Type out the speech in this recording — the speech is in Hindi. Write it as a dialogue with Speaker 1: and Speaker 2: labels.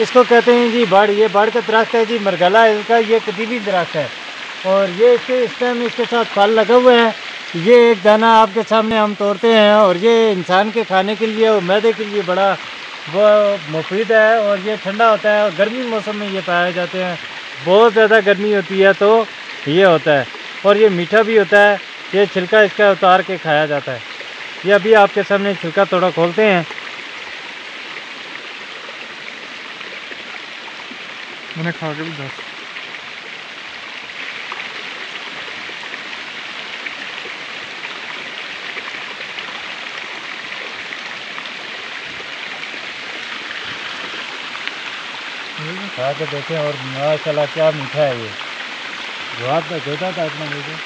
Speaker 1: इसको कहते हैं जी बाढ़ ये बाढ़ का दरख्त है जी, मरगला है इसका ये कदीबी दरख्त है। और ये इसके, इस टाइम इसके साथ फल लगा हुआ है। ये एक दाना आपके सामने हम तोड़ते हैं और ये इंसान के खाने के लिए और मैदे के लिए बड़ा, वो मुफीद है और ये ठंडा होता है और गर्मी मौसम में ये पाए जाते हैं। बहुत ज़्यादा गर्मी होती है तो ये होता है। और ये मीठा भी होता है, ये छिलका इसका उतार के खाया जाता है। ये अभी आपके सामने छिलका थोड़ा खोलते हैं।
Speaker 2: मैंने खा के भी दस।
Speaker 1: खा के देखें और माशाल्लाह क्या मीठा है ये। बहुत तो देता था इतना मीठा।